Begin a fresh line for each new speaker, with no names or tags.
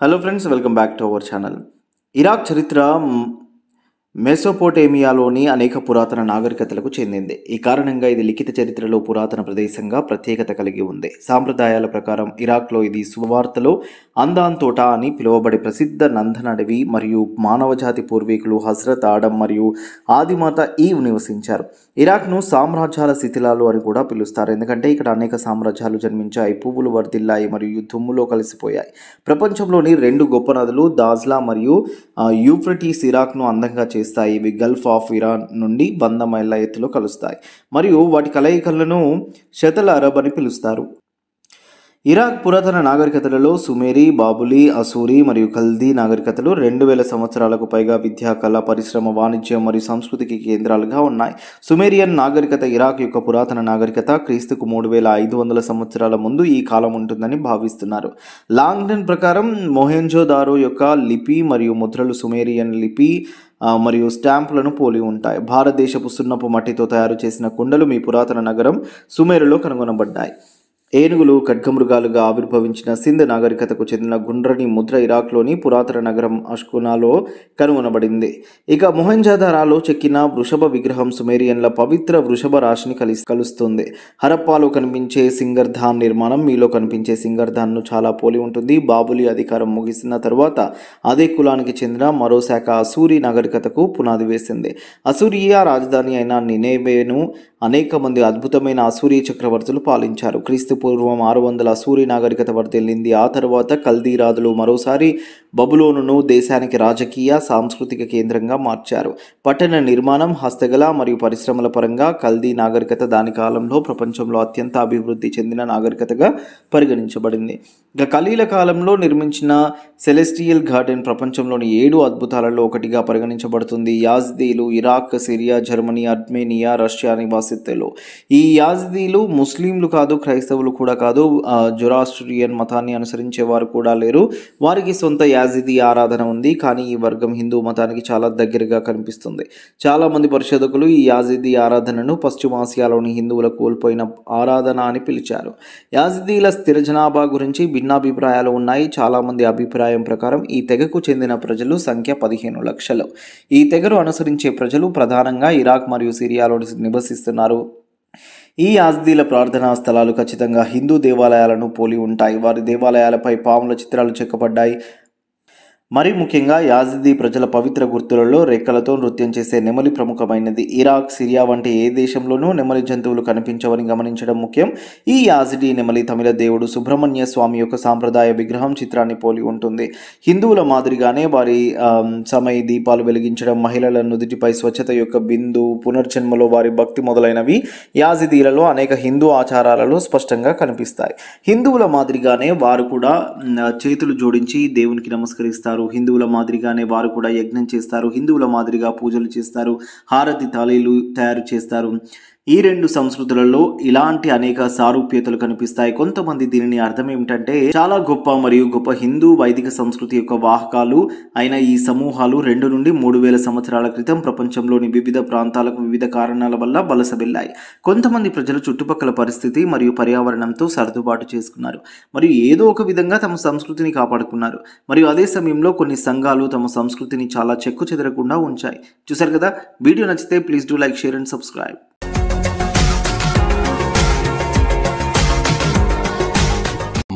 hello friends welcome back to our channel Iraq చరిత్ర మ్, మెసోపోటేమియాలోని అనేక పురాతన నాగరికతలకు చెందింది. ఈ కారణంగా ఇది లిఖిత చరిత్రలో పురాతన ప్రదేశంగా ప్రత్యేకత కలిగి ఉంది. సాంప్రదాయాల ప్రకారం ఇరాక్లో ఇది సువార్తలో అందాన్ తోట అని పిలువబడే ప్రసిద్ధ నందనడవి అడవి మరియు మానవజాతి పూర్వీకులు హస్రత్ ఆడం మరియు ఆదిమాత ఈవ్ నివసించారు. ఇరాక్ను సామ్రాజ్యాల శిథిలాలు అని కూడా పిలుస్తారు. ఎందుకంటే ఇక్కడ అనేక సామ్రాజ్యాలు జన్మించాయి. పువ్వులు వర్ధిల్లాయి మరియు దుమ్ములో కలిసిపోయాయి. ప్రపంచంలోని రెండు గొప్ప నదులు దాజ్లా మరియు యూఫ్రటీస్ ఇరాక్ను అందంగా చేస్తాయి ఇవి గల్ఫ్ ఆఫ్ ఇరాన్ నుండి వంద మైళ్ళ ఎత్తులో కలుస్తాయి. మరియు వాటి కలయికలను శతల అరబ్ అని పిలుస్తారు. ఇరాక్ పురాతన నాగరికతలలో సుమేరి బాబులి అసూరి మరియు కల్దీ నాగరికతలు రెండు వేల సంవత్సరాలకు పైగా విద్యా కళ పరిశ్రమ వాణిజ్యం మరియు సంస్కృతికి కేంద్రాలుగా ఉన్నాయి. సుమేరియన్ నాగరికత ఇరాక్ యొక్క పురాతన నాగరికత క్రీస్తుకు మూడు వేల ఐదు వందల సంవత్సరాల ముందు ఈ కాలం ఉంటుందని భావిస్తున్నారు. లాంగ్డన్ ప్రకారం మొహెంజోదారో యొక్క లిపి మరియు ముద్రలు సుమేరియన్ లిపి మరియు స్టాంపులను పోలి ఉంటాయి. భారతదేశపు సున్నపు మట్టితో తయారు చేసిన కుండలు మీ పురాతన నగరం సుమేరులో కనుగొనబడ్డాయి. ఏనుగులు ఖడ్గమృగాలుగా ఆవిర్భవించిన సింధ్ నాగరికతకు చెందిన గుండ్రని ముద్ర ఇరాక్లోని పురాతన నగరం అష్కునాలో కనుగొనబడింది. ఇక మొహంజాదారాలో చెక్కిన వృషభ విగ్రహం సుమేరియన్ల పవిత్ర వృషభ రాశిని కలిసి కలుస్తుంది. హరప్పాలో కనిపించే సింగర్ధాన్ నిర్మాణం మీలో కనిపించే సింగర్ధాన్ను చాలా పోలి ఉంటుంది. బాబులి అధికారం ముగిసిన తరువాత అదే కులానికి చెందిన మరో శాఖ అసూరి నాగరికతకు పునాది వేసింది. అసూరియా రాజధాని అయిన నినేవేను అనేక మంది అద్భుతమైన అసూరి చక్రవర్తులు పాలించారు. క్రీస్తు పూర్వం ఆరు వందల అసూరి నాగరికత వర్ధిల్లింది ఆ తర్వాత కల్దీ రాజులు మరోసారి బబులోనును దేశానికి రాజకీయ సాంస్కృతిక కేంద్రంగా మార్చారు. పట్టణ నిర్మాణం హస్తకళ మరియు పరిశ్రమల పరంగా కల్దీ నాగరికత దాని కాలంలో ప్రపంచంలో అత్యంత అభివృద్ధి చెందిన నాగరికతగా పరిగణించబడింది. ఇక ఖలీల కాలంలో నిర్మించిన సెలెస్టియల్ గార్డెన్ ప్రపంచంలోని ఏడు అద్భుతాలలో ఒకటిగా పరిగణించబడుతుంది. యాజ్దీలు Iraq Syria Germany Armenia Russia నివాసితులు. ఈ యాజ్దీలు ముస్లింలు కాదు క్రైస్తవులు కూడా కాదు జురాస్ట్రియన్ జొరాస్ట్రియన్ మతాన్ని అనుసరించే వారు కూడా లేరు. వారికి సొంత యాజిదీ ఆరాధన ఉంది కానీ ఈ వర్గం హిందూ మతానికి చాలా దగ్గరగా కనిపిస్తుంది. చాలా మంది పరిశోధకులు ఈ యాజిదీ ఆరాధనను పశ్చిమాసియాలోని హిందువుల కోల్పోయిన ఆరాధన అని పిలిచారు. యాజిదీల స్థిర జనాభా గురించి భిన్నాభిప్రాయాలు ఉన్నాయి. చాలామంది అభిప్రాయం ప్రకారం ఈ తెగకు చెందిన ప్రజలు సంఖ్య పదిహేను లక్షలు. ఈ తెగను అనుసరించే ప్రజలు ప్రధానంగా ఇరాక్ మరియు సిరియాలో నివసిస్తున్నారు. ఈ యాజ్దీల ప్రార్థనా స్థలాలు ఖచ్చితంగా హిందూ దేవాలయాలను పోలి ఉంటాయి. వారి దేవాలయాలపై పాముల చిత్రాలు చెక్కబడ్డాయి. మరి ముఖ్యంగా యాజిదీ ప్రజల పవిత్ర గుర్తులలో రెక్కలతో నృత్యం చేసే నెమలి ప్రముఖమైనది ఇరాక్ సిరియా వంటి ఏ దేశంలోనూ నెమలి జంతువులు కనిపించవని గమనించడం ముఖ్యం. ఈ యాజిడీ నెమలి తమిళ దేవుడు సుబ్రహ్మణ్య స్వామి యొక్క సాంప్రదాయ విగ్రహం చిత్రాన్ని పోలి ఉంటుంది. హిందువుల మాదిరిగానే వారి సమయ దీపాలు వెలిగించడం మహిళల నుదుటిపై స్వచ్ఛత యొక్క బిందు పునర్జన్మలో వారి భక్తి మొదలైనవి యాజిదీలలో అనేక హిందూ ఆచారాలలో స్పష్టంగా కనిపిస్తాయి. హిందువుల మాదిరిగానే వారు కూడా చేతులు జోడించి దేవునికి నమస్కరిస్తారు. హిందువుల మాదిరిగానే వారు కూడా యజ్ఞం చేస్తారు. హిందువుల మాదిరిగా పూజలు చేస్తారు. హారతి తాళీలు తయారు చేస్తారు. ఈ రెండు సంస్కృతులలో ఇలాంటి అనేక సారూప్యతలు కనిపిస్తాయి. కొంతమంది దీనిని అర్థం ఏమిటంటే చాలా గొప్ప మరియు గొప్ప హిందూ వైదిక సంస్కృతి యొక్క వాహకాలు అయిన ఈ సమూహాలు రెండు నుండి మూడు వేల సంవత్సరాల క్రితం ప్రపంచంలోని వివిధ ప్రాంతాలకు వివిధ కారణాల వల్ల వలస వెళ్ళాయి. కొంతమంది ప్రజలు చుట్టుపక్కల పరిస్థితి మరియు పర్యావరణంతో సర్దుబాటు చేసుకున్నారు. మరియు ఏదో ఒక విధంగా తమ సంస్కృతిని కాపాడుకున్నారు. మరియు అదే సమయంలో కొన్ని సంఘాలు తమ సంస్కృతిని చాలా చెక్కు చెదరకుండా ఉంచాయి. చూసారు కదా? వీడియో నచ్చితే please do like share and subscribe.